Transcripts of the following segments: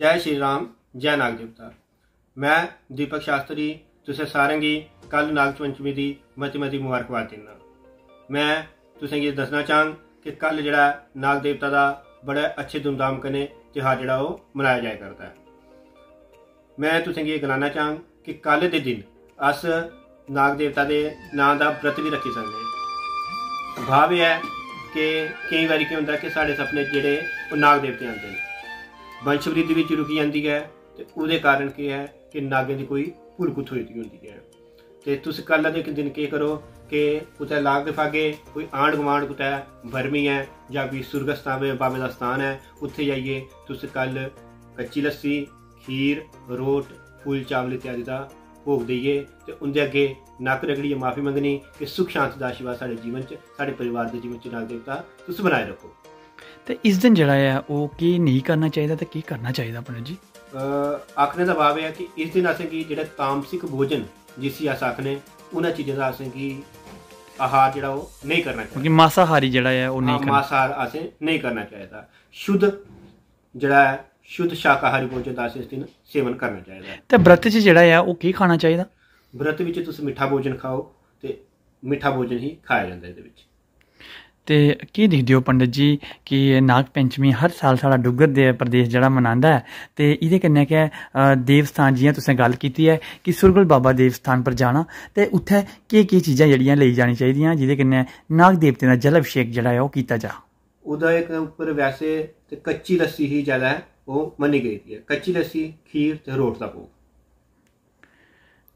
ਜੈ ਸ਼੍ਰੀ ਰਾਮ, ਜੈ ਨਾਗ ਦੇਵਤਾ ਮੈਂ ਦੀਪਕ ਸ਼ਾਸਤਰੀ, ਤੁਸੀਂ ਸਾਰਿਆਂ ਦੀ ਕੱਲ ਨਾਗ ਪੰਚਮੀ ਦੀ ਮਤੀ ਮਤੀ ਮੁਬਾਰਕਬਾਦ ਦਿੰਦਾ। ਮੈਂ ਤੁਸੀਂ ਇਹ ਦੱਸਣਾ ਚਾਹਾਂ ਕਿ ਕੱਲ ਜਿਹੜਾ ਨਾਗ ਦੇਵਤਾ ਦਾ ਬੜਾ ਅੱਛੇ ਧੂਮਧਾਮ ਕਨੇ ਤਿਉਹਾਰ ਜਿਹੜਾ ਉਹ ਮਨਾਇਆ ਜਾਇਆ ਕਰਦਾ ਹੈ। ਮੈਂ ਤੁਸੀਂ ਇਹ ਗਲਾਣਾ ਚਾਹਾਂ ਕਿ ਕੱਲ ਦੇ ਦਿਨ ਅਸ ਨਾਗ ਦੇਵਤਾ ਦੇ ਨਾਂ ਦਾ ਵਰਤ ਵੀ ਰੱਖੀ ਸਕਦੇ ਭਾਵ ਇਹ ਹੈ ਕਿ ਕਈ ਵਾਰੀ ਕੀ ਹੁੰਦਾ ਕਿ ਸਾਡੇ ਸੁਪਨੇ ਜਿਹੜੇ ਉਹ ਨਾਗ ਦੇਵਤੇ ਆਉਂਦੇ ਨੇ। ਵੰਸ਼ਵਿੱਧੀ ਵਿੱਚ ਰੁਕੀ ਜਾਂਦੀ ਹੈ ਤੇ ਉਹਦੇ ਕਾਰਨ ਕੀ ਹੈ ਕਿ ਨਾਗੇ ਦੀ ਕੋਈ ਭੁਲਕੁਤ ਹੋਈ ਦੀ ਹੁੰਦੀ ਹੈ। ਤੇ ਤੁਸੀਂ ਕੱਲ ਦੇ ਦਿਨ ਕੀ ਕਰੋ ਕਿ ਉਤੇ ਲਾਗ ਦੇ ਫਾਗੇ ਕੋਈ ਆਂਡ ਗਵਾਂਡ ਕੁਤਾ ਭਰਮੀ ਹੈ ਜਾਂ ਕੋਈ ਸੁਰਗਸਥਾਨ ਬਾਬੇ ਦਾ ਸਥਾਨ ਹੈ, ਉੱਥੇ ਜਾਈਏ। ਤੁਸੀਂ ਕੱਲ ਕੱਚੀ ਲੱਸੀ, ਖੀਰ, ਰੋਟ, ਫੁੱਲ, ਚਾਵਲ ਇਤਿਆਦਿ ਦਾ ਭੋਗ ਦਈਏ ਤੇ ਉਹਦੇ ਅੱਗੇ ਨੱਕ ਰਗੜੀਏ, ਮਾਫੀ ਮੰਗਣੀ, ਕਿ ਸੁਖ ਸ਼ਾਂਤੀ ਦਾ ਆਸ਼ੀਰਵਾਦ ਸਾਡੇ ਜੀਵਨ 'ਚ, ਸਾਡੇ ਪਰਿਵਾਰ ਦੇ ਜੀਵਨ 'ਚ ਨਾਗ ਦੇਵਤਾ ਤੁਸੀਂ ਬਣਾਏ ਰੱਖੋ। ਤੇ ਇਸ ਦਿਨ ਜਿਹੜਾ ਹੈ ਉਹ ਕੀ ਨਹੀਂ ਕਰਨਾ ਚਾਹੀਦਾ ਤੇ ਕੀ ਕਰਨਾ ਚਾਹੀਦਾ ਪੰਡਤ ਜੀ? ਆਖਣੇ ਦਾ ਭਾਵ ਹੈ ਕਿ ਇਸ ਦਿਨ ਅਸੀਂ ਕੀ ਜਿਹੜਾ ਤਾਮਸਿਕ ਭੋਜਨ ਜਿਸੀ ਅਸ ਆਖਨੇ ਉਹਨਾਂ ਚੀਜ਼ਾਂ ਦਾ ਅਸੀਂ ਕੀ ਆਹਾਰ ਜਿਹੜਾ ਉਹ ਨਹੀਂ ਕਰਨਾ ਚਾਹੀਦਾ। ਕਿਉਂਕਿ ਮਾਸਾਹਾਰੀ ਜਿਹੜਾ ਹੈ ਉਹ ਨਹੀਂ ਕਰਨਾ। ਮਾਸਾਹਾਰ ਅਸੀਂ ਨਹੀਂ ਕਰਨਾ ਚਾਹੀਦਾ। ਸ਼ੁੱਧ ਜਿਹੜਾ ਹੈ ਸ਼ੁੱਧ ਸ਼ਾਕਾਹਾਰੀ ਭੋਜਨ ਦਾ ਅਸੀਂ ਇਸ ਦਿਨ ਸੇਵਨ ਕਰਨਾ ਚਾਹੀਦਾ। ਹੈ ਤੇ ਬ੍ਰਤ 'ਚ ਜਿਹੜਾ ਹੈ ਉਹ ਕੀ ਖਾਣਾ ਚਾਹੀਦਾ? ਵਰਤ ਵਿੱਚ ਤੁਸੀਂ ਮਿੱਠਾ ਭੋਜਨ ਖਾਓ ਤੇ ਮਿੱਠਾ ਭੋਜਨ ਹੀ ਖਾਇਆ ਜਾਂਦਾ ਇਹਦੇ ਵਿੱਚ। ਤੇ ਕੀ ਦਿਖਦੇ ਹੋ ਪੰਡਤ ਜੀ ਕਿ ਇਹ ਨਾਗ ਪੰਚਮੀ ਹਰ ਸਾਲ ਸਾਡਾ ਡੁੱਗਰ ਦੇ ਪ੍ਰਦੇਸ਼ ਜਿਹੜਾ ਮਨਾਉਂਦਾ ਹੈ? ਤੇ ਇਹਦੇ ਕਿੰਨੇ ਕਿ ਅ, ਦੇਵ ਸਥਾਨ ਜੀਆਂ ਤੁਸੀਂ ਗੱਲ ਕੀਤੀ ਹੈ ਕਿ ਸੁਰਗਲ ਬਾਬਾ ਦੇਵ ਸਥਾਨ ਪਰ ਜਾਣਾ ਤੇ ਉੱਥੇ ਕੀ ਕੀ ਚੀਜ਼ਾਂ ਜਿਹੜੀਆਂ ਲਈ ਜਾਣੀ ਚਾਹੀਦੀਆਂ ਜਿਹਦੇ ਕਿੰਨੇ ਨਾਗ ਦੇਵਤੇ ਦਾ ਜਲ ਅਭਿਸ਼ੇਕ ਜਿਹੜਾ ਹੈ ਉਹ ਕੀਤਾ ਜਾ? ਉਹਦਾ ਇੱਕ ਉੱਪਰ ਵੈਸੇ ਤੇ ਕੱਚੀ ਲੱਸੀ ਹੀ ਜ਼ਿਆਦਾ ਹੈ ਉਹ ਮੰਨੀ ਗਈ ਹੈ। ਕੱਚੀ ਲੱਸੀ ਖੀਰ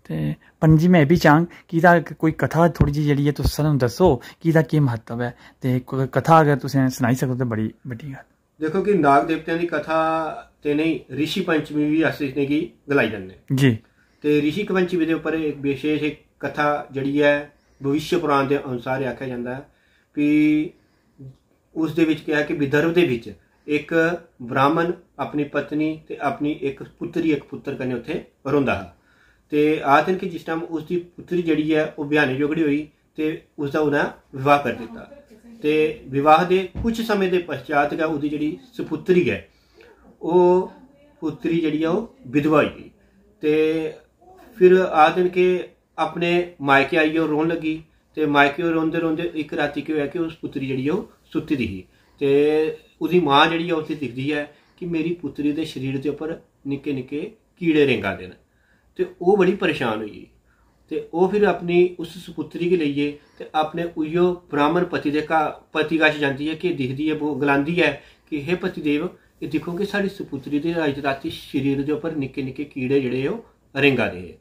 ਤੇ ਰੋਟ ਦਾ ਭੋਗ ਤੇ ਪੰਡਤ ਜੀ ਮੈਂ ਵੀ ਚਾਹਾਂ ਕਿ ਇਹਦਾ ਕੋਈ ਕਥਾ ਥੋੜੀ ਜਿਹੀ ਜਿਹੜੀ ਹੈ ਤੁਸੀਂ ਸਾਨੂੰ ਦੱਸੋ ਕਿ ਇਹਦਾ ਕੀ ਮਹੱਤਵ ਹੈ ਤੇ ਕੋਈ ਕਥਾ ਅਗਰ ਤੁਸੀਂ ਸੁਣਾਈ ਸਕੋ ਤਾਂ ਬੜੀ ਵੱਡੀ ਗੱਲ। ਦੇਖੋ ਕਿ ਨਾਗ ਦੇਵਤਿਆਂ ਦੀ ਕਥਾ ਤੇ ਨਹੀਂ ਰਿਸ਼ੀ ਪੰਚਮੀ ਵੀ ਅਸੀਂ ਨੇ ਕੀ ਗਲਾਈ ਜਾਂਦੇ ਜੀ। ਤੇ ਰਿਸ਼ੀ ਪੰਚਮੀ ਦੇ ਉੱਪਰ ਇੱਕ ਵਿਸ਼ੇਸ਼ ਇੱਕ ਕਥਾ ਜਿਹੜੀ ਹੈ ਭਵਿष्य ਪੁਰਾਣ ਦੇ ਅਨੁਸਾਰ ਆਖਿਆ ਜਾਂਦਾ ਹੈ ਕਿ ਉਸ ਦੇ ਵਿੱਚ ਕਿਹਾ ਕਿ ਵਿਦਰਭ ਦੇ ਵਿੱਚ ਇੱਕ ਬ੍ਰਾਹਮਣ ਆਪਣੀ ਪਤਨੀ ਤੇ ਆਪਣੀ ਇੱਕ ਪੁੱਤਰੀ ਇੱਕ ਪੁੱਤਰ ਕਨੇ ਉੱਥੇ ਰੋਂਦਾ ਹੈ। ਤੇ ਆਖਿਰ ਕਿ ਜਿਸ ਟਾਈਮ ਉਸ ਦੀ ਪੁੱਤਰੀ ਜਿਹੜੀ ਹੈ, ਉਹ ਬਿਆਨੇ ਜੋਗੜੀ ਹੋਈ ਤੇ ਉਸ ਦਾ ਉਹਨਾਂ ਵਿਵਾਹ ਕਰ ਦਿੱਤਾ। ਤੇ ਵਿਵਾਹ ਦੇ ਕੁਝ ਸਮੇਂ ਦੇ ਪਛਾਤ ਦਾ ਉਹਦੀ ਜਿਹੜੀ ਸੁਪੁੱਤਰੀ ਹੈ, ਉਹ ਪੁੱਤਰੀ ਜਿਹੜੀ ਆ, ਉਹ ਵਿਧਵਾ ਹੋਈ ਗਈ। ਤੇ ਫਿਰ ਆ ਦਿਨ ਕੇ ਆਪਣੇ ਮਾਇਕੇ ਆਈ ਉਹ ਰੋਣ ਲੱਗੀ ਤੇ ਮਾਇਕੇ ਰੋਂਦੇ ਰੋਂਦੇ ਇੱਕ ਰਾਤੀ ਕੀ ਹੋਇਆ ਕਿ ਉਸ ਪੁੱਤਰੀ ਜਿਹੜੀ ਉਹ ਸੁੱਤੀ ਦੀ ਸੀ ਤੇ ਉਹਦੀ ਮਾਂ ਜਿਹੜੀ ਆ, ਉੱਥੇ ਦਿਖਦੀ ਹੈ ਕਿ ਮੇਰੀ ਪੁੱਤਰੀ ਦੇ ਸਰੀਰ ਦੇ ਉੱਪਰ ਨਿੱਕੇ ਨਿੱਕੇ ਕੀੜੇ ਰਿੰਗਾ ਦੇ ਨੇ। ਤੇ ਉਹ ਬੜੀ ਪਰੇਸ਼ਾਨ ਹੋਈ ਤੇ ਉਹ ਫਿਰ ਆਪਣੀ ਉਸ ਸੁਪੁੱਤਰੀ ਕੇ ਲਈਏ ਤੇ ਆਪਣੇ ਉਯੋ ਬ੍ਰਾਹਮਣ ਪਤੀ ਦੇ ਕਾ ਪਤੀ ਕਾਸ਼ ਜਾਂਦੀ ਹੈ ਕਿ ਦਿਖਦੀ ਹੈ, ਉਹ ਗਲਾਂਦੀ ਹੈ ਕਿ हे ਪਤੀ ਦੇਵ, ਇਹ ਦੇਖੋ ਕਿ ਸਾਡੀ ਸੁਪੁੱਤਰੀ ਦੇ ਅੱਜ ਰਾਤੀ ਸਰੀਰ ਦੇ ਉੱਪਰ ਨਿੱਕੇ ਨਿੱਕੇ ਕੀੜੇ ਜਿਹੜੇ ਉਹ ਰਿੰਗਾ ਦੇ ਹੈ।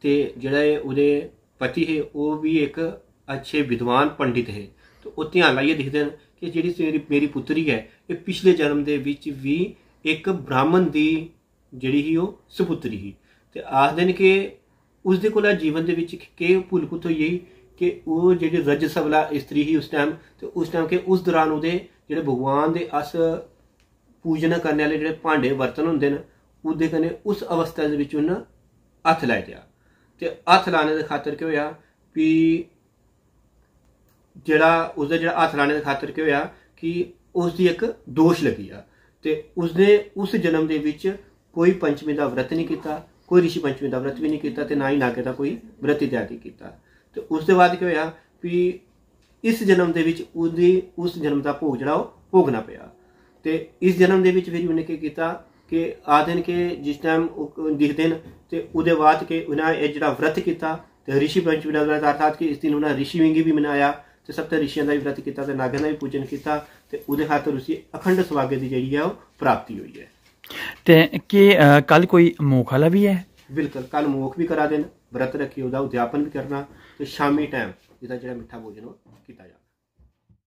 ਤੇ ਜਿਹੜਾ ਇਹ ਉਹਦੇ ਪਤੀ ਹੈ, ਉਹ ਵੀ ਇੱਕ ਅੱਛੇ ਵਿਦਵਾਨ ਪੰਡਿਤ ਹੈ। ਤੇ ਉਹ ਧਿਆਨ ਲਾਈਏ ਦਿਖਦੇ ਨੇ ਕਿ ਜਿਹੜੀ ਮੇਰੀ ਮੇਰੀ ਪੁੱਤਰੀ ਹੈ, ਇਹ ਪਿਛਲੇ ਜਨਮ ਦੇ ਵਿੱਚ ਵੀ ਇੱਕ ਬ੍ਰਾਹਮਣ ਦੀ ਜਿਹੜੀ ਹੀ ਉਹ ਸੁਪੁੱਤਰੀ ਸੀ। ਤੇ ਆਖਦੇ ਨੇ ਕਿ ਉਸ ਦੇ ਕੋਲ ਜੀਵਨ ਦੇ ਵਿੱਚ ਕਿ ਭੁਲਕੁਤ ਹੋਈ ਕਿ ਉਹ ਜਿਹੜੀ ਰਜ ਸਵਲਾ ਇਸਤਰੀ ਹੀ ਉਸ ਟਾਈਮ ਤੇ ਉਸ ਟਾਈਮ ਕਿ ਉਸ ਦੌਰਾਨ ਉਹਦੇ ਜਿਹੜੇ ਭਗਵਾਨ ਦੇ ਅਸ ਪੂਜਨ ਕਰਨ ਵਾਲੇ ਜਿਹੜੇ ਭਾਂਡੇ ਬਰਤਨ ਹੁੰਦੇ ਨੇ, ਉਹਦੇ ਕਨੇ ਉਸ ਅਵਸਥਾ ਦੇ ਵਿੱਚ ਉਹਨਾਂ ਹੱਥ ਲਾਇਆ ਗਿਆ ਤੇ ਹੱਥ ਲਾਣੇ ਦੇ ਖਾਤਰ ਕੀ ਹੋਇਆ ਵੀ ਜਿਹੜਾ ਉਸਦੇ ਜਿਹੜਾ ਹੱਥ ਲਾਣੇ ਦੇ ਖਾਤਰ ਕੀ ਹੋਇਆ ਕਿ ਉਸ ਦੀ ਇੱਕ ਦੋਸ਼ ਲੱਗੀ ਆ। ਤੇ ਉਸਨੇ ਉਸ ਜਨਮ ਦੇ ਵਿੱਚ ਕੋਈ ਪੰਚਮੀ ਦਾ ਵਰਤ ਨਹੀਂ ਕੀਤਾ ਕੋਈ ਰਿਸ਼ੀ ਪੰਚਮੀ ਦਾ ਵਰਤ ਵੀ ਨਹੀਂ ਕੀਤਾ ਤੇ ਨਾ ਹੀ ਨਾਗੇ ਦਾ ਕੋਈ ਵਰਤ ਇਤਿਆਦਿ ਕੀਤਾ। ਤੇ ਉਸ ਦੇ ਬਾਅਦ ਕੀ ਹੋਇਆ ਵੀ ਇਸ ਜਨਮ ਦੇ ਵਿੱਚ ਉਹਦੀ, ਉਸ ਜਨਮ ਦਾ ਭੋਗ ਜਿਹੜਾ ਉਹ ਭੋਗਣਾ ਪਿਆ। ਤੇ ਇਸ ਜਨਮ ਦੇ ਵਿੱਚ ਫਿਰ ਉਹਨੇ ਕੀ ਕੀਤਾ ਕਿ ਆਦਨ ਕੇ ਜਿਸ ਟਾਈਮ ਦਿਖਦੇ ਨੇ ਤੇ ਉਹਦੇ ਬਾਅਦ ਕਿ ਉਹਨਾਂ ਇਹ ਜਿਹੜਾ ਵਰਤ ਕੀਤਾ ਤੇ ਰਿਸ਼ੀ ਪੰਚਮੀ ਦਾ ਵਰਤ ਅਰਥਾਤ ਕਿ ਇਸ ਦਿਨ ਉਹਨਾਂ ਰਿਸ਼ੀ ਵਿੰਗੀ ਵੀ ਮਨਾਇਆ ਤੇ ਸਭ ਤੋਂ ਰਿਸ਼ੀਆਂ ਦਾ ਵੀ ਵਰਤ ਕੀਤਾ ਤੇ ਨਾਗਾਂ ਦਾ ਵੀ ਪੂਜਨ ਕੀਤਾ ਤੇ ਉਹਦੇ ਖਾਤਰ ਉਸੇ ਅਖੰਡ ਸਵਾਗੇ ਦੀ ਜਿਹੜੀ ਹੈ ਉਹ ਪ੍ਰਾਪਤੀ ਹੋਈ ਹੈ। ਤੇ ਕੀ ਕੱਲ ਕੋਈ ਮੋਖ ਵਾਲਾ ਵੀ ਹੈ? ਬਿਲਕੁਲ ਕੱਲ ਮੋਖ ਵੀ ਕਰਾ ਦੇਣ, ਵਰਤ ਰੱਖੀ ਉਹਦਾ ਉਦਿਆਪਨ ਵੀ ਕਰਨਾ, ਤੇ ਸ਼ਾਮੀ ਟਾਈਮ ਜਿਹਦਾ ਜਿਹੜਾ ਮਿੱਠਾ ਭੋਜਨ ਉਹ ਕੀਤਾ ਜਾ